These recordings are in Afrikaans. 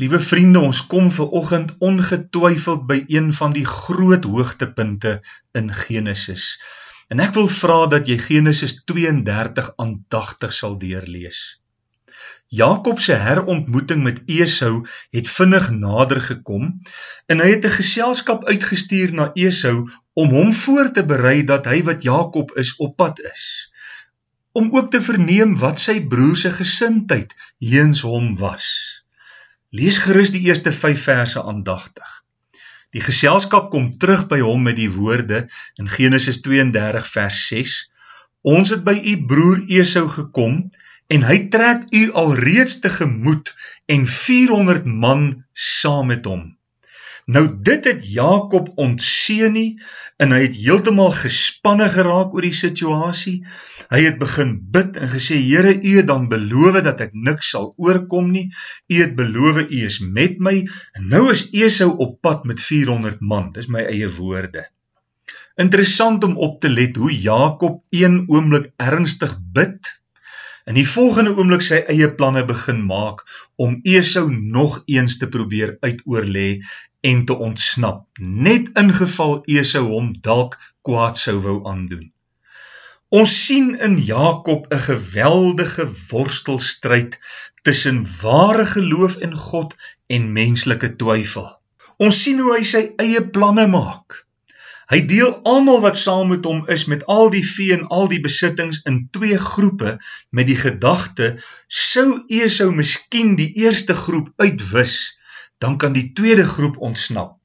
Liewe vriende, ons kom ver oggend ongetwyfeld by een van die groot hoogtepunte in Genesis. En ek wil vra dat jy Genesis 32 aandagtig sal deurlees. Jakob se herontmoeting met Esau het vinnig nader gekom en hy het 'n geselskap uitgestuur na Esau om hom voor te berei dat hy wat Jakob is op pad is. Om ook te verneem wat sy broer se gesindheid heens hom was. Lees gerus die eerste 5 verse aandagtig. Die geselskap kom terug by hom met die woorde in Genesis 32 vers 6: Ons het by u broer Esau gekom en hy trek u alreeds te gemoed en 400 man saam met hom. Nou dit het Jakob ontseën nie en hy het heeltemal gespanne geraak oor die situasie. Hy het begin bid en gesê: "Here, U het dan beloof dat ek niks sal oorkom nie. U het beloof U is met my." En nou is Esau op pad met 400 man. Dis my eie woorde. Interessant om op te let hoe Jakob een oomblik ernstig bid In die volgende oomblik sy eie planne begin maak om Esau nog eens te probeer uitoorlê en te ontsnap, net in geval Esau hom dalk kwaad sou wou aandoen. Ons sien in Jakob 'n geweldige worstelstryd tussen ware geloof in God en menslike twyfel. Ons sien hoe hy sy eie planne maak. Hy deel almal wat saam met hom is met al die vee en al die besittings in twee groepe met die gedagte sou Esau miskien die eerste groep uitwis, dan kan die tweede groep ontsnap.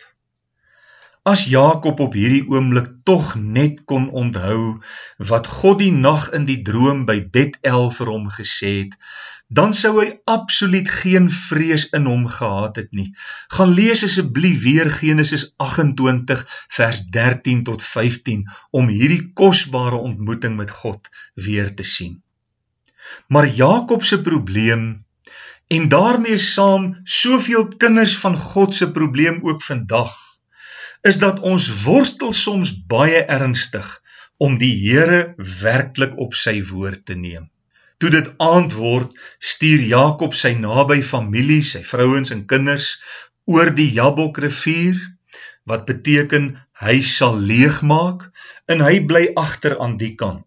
As Jakob op hierdie oomblik tog net kon onthou wat God die nag in die droom by Bethel vir hom gesê het, dan sou hy absoluut geen vrees in hom gehad het nie. Gaan lees asseblief weer Genesis 28 vers 13 tot 15 om hierdie kosbare ontmoeting met God weer te sien. Maar Jakob se probleem en daarmee saam soveel kinders van God se probleem ook vandag is dat ons worstel soms baie ernstig om die Here werklik op sy woord te neem. Toe dit aand word, stuur Jakob sy naby familie, sy vrouens en kinders oor die Jabok rivier wat beteken hy sal leegmaak en hy bly agter aan die kant.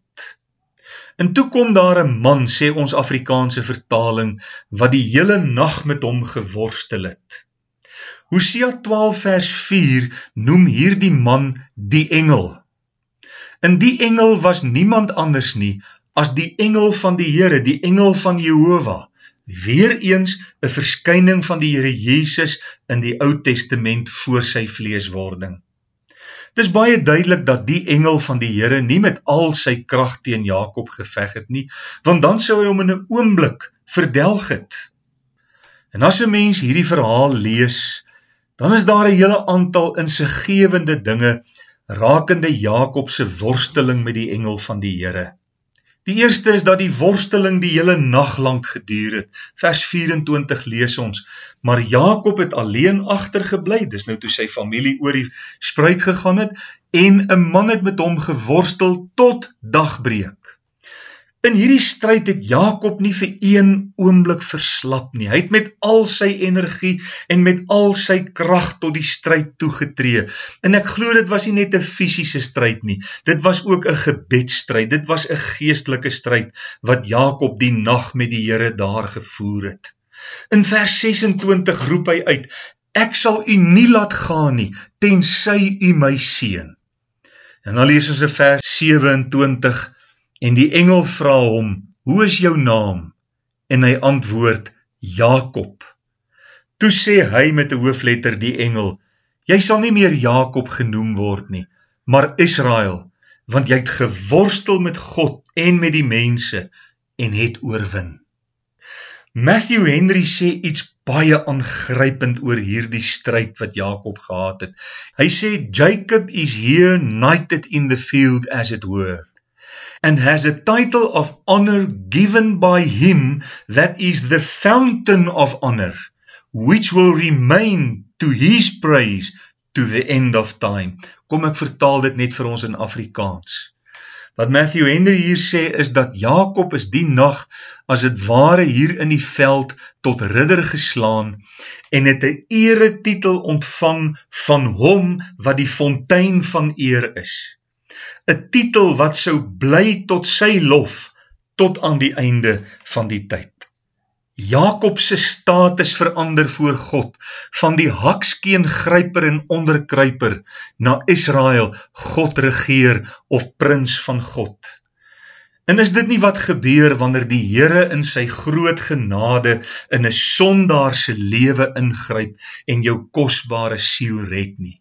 En toe kom daar 'n man, sê ons Afrikaanse vertaling, wat die hele nag met hom geworstel het. Hosea 12 vers 4 noem hierdie man die engel. En die engel was niemand anders nie as die engel van die Here, die engel van Jehovah. Weereens 'n verskyning van die Here Jesus in die Ou Testament voor sy vleeswording. Dis baie duidelik dat die engel van die Here nie met al sy krag teen Jakob geveg het nie, want dan sou hy hom in 'n oomblik verdelg het. En as 'n mens hierdie verhaal lees, dan is daar 'n hele aantal insiggewende dinge rakende Jakob se worsteling met die engel van die Here. Die eerste is dat die worsteling die hele nag lank geduur het. Vers 24 lees ons: Maar Jakob het alleen agtergebly. Dis nou toe sy familie oor die spruit gegaan het en 'n man het met hom geworstel tot dagbreek. In hierdie stryd het Jakob nie vir een oomblik verslap nie. Hy het met al sy energie en met al sy krag tot die stryd toegetree. En ek glo dit was nie net 'n fisiese stryd nie. Dit was ook 'n gebedsstryd. Dit was 'n geestelike stryd wat Jakob die nag met die Here daar gevoer het. In vers 26 roep hy uit: Ek sal u nie laat gaan nie tensy u my seën. En dan lees ons in vers 27 En die engel vra hom: "Hoe is jou naam?" En hy antwoord: "Jakob." Toe sê hy met 'n hoofletter die engel: "Jy sal nie meer Jakob genoem word nie, maar Israel, want jy het geworstel met God en met die mense en het oorwin." Matthew Henry sê iets baie aangrypend oor hierdie stryd wat Jakob gehad het. Hy sê Jacob is here knighted in the field as it were and has a title of honor given by him that is the fountain of honor, which will remain to his praise to the end of time. Kom ek vertaal dit net vir ons in Afrikaans. Wat Matthew Henry hier sê is dat Jakob is die nag as dit ware hier in die veld tot ridder geslaan en het 'n eretitel ontvang van hom wat die fontein van eer is. 'n Titel wat sou bly tot sy lof tot aan die einde van die tyd. Jakob se status verander voor God van die hakskeen gryper en onderkruiper na Israel, God regeer of prins van God. En is dit nie wat gebeur wanneer die Here in sy groot genade in 'n sondaar se lewe ingryp en jou kosbare siel red nie?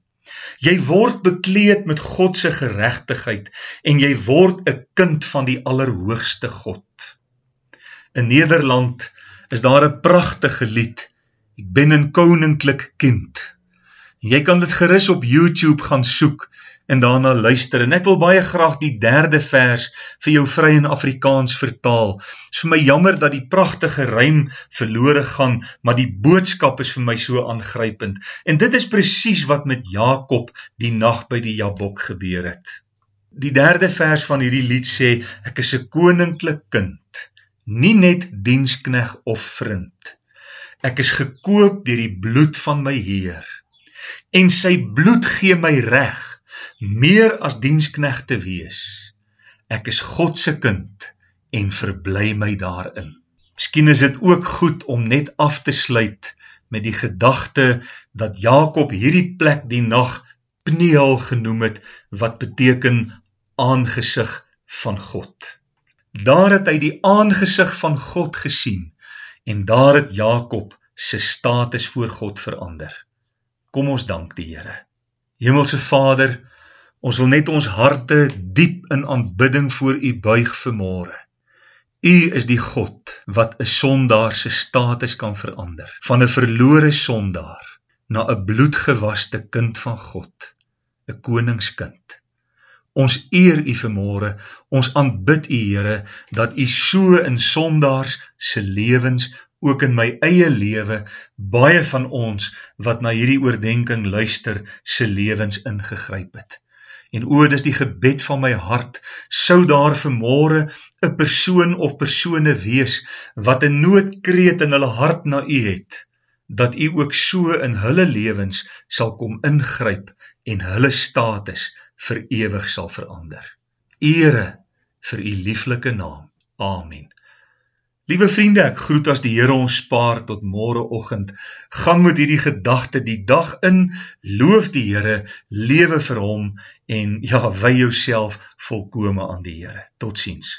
Jy word bekleed met God se geregtigheid en jy word 'n kind van die Allerhoogste God. In Nederland is daar 'n pragtige lied. Ek ben 'n koninklik kind. Jy kan dit gerus op YouTube gaan soek en daarna luister. En ek wil baie graag die derde vers vir jou vry in Afrikaans vertaal. Dit is vir my jammer dat die pragtige rym verlore gaan, maar die boodskap is vir my so aangrypend. En dit is presies wat met Jakob die nag by die Jabok gebeur het. Die derde vers van hierdie lied sê ek is 'n koninklik kind nie net dienskneg of vriend. Ek is gekoop deur die bloed van my Heer. En sy bloed gee my reg meer as dienskneg te wees. Ek is God se kind en verbly my daarin. Miskien is dit ook goed om net af te sluit met die gedagte dat Jakob hierdie plek die nag Pniel genoem het wat beteken aangesig van God. Daar het hy die aangesig van God gesien en daar het Jakob se status voor God verander. Kom ons dank die Here. Hemelse Vader, ons wil net ons harte diep in aanbidding voor U buig vanmôre. U is die God wat 'n sondaar se status kan verander, van 'n verlore sondaar na 'n bloedgewaste kind van God, 'n koningskind. Ons eer U vanmôre. Ons aanbid U Here dat U so in sondaars se lewens ook in my eie lewe baie van ons wat na hierdie oordeenking luister se lewens ingegryp het. En o, dis die gebed van my hart, sou daar vanmôre 'n persoon of persone wees wat 'n noodkreet in hulle hart na U het, dat U ook so in hulle lewens sal kom ingryp en hulle status vir ewig sal verander. Ere vir u lieflike naam. Amen. Liewe vriende, ek groet as die Here ons spaar tot môreoggend. Gaan met hierdie gedagte die dag in, loof die Here, lewe vir hom en ja, wy jouself volkome aan die Here. Totsiens.